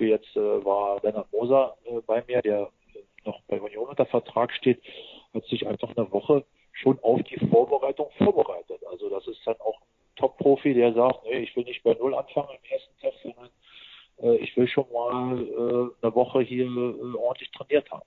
Beispiel jetzt äh, war Lennart Moser äh, bei mir, der äh, noch bei Union unter Vertrag steht, hat sich einfach eine Woche schon auf die Vorbereitung vorbereitet. Also das ist dann auch ein Top-Profi, der sagt, nee, ich will nicht bei Null anfangen im ersten Tag, sondern äh, ich will schon mal äh, eine Woche hier äh, ordentlich trainiert haben.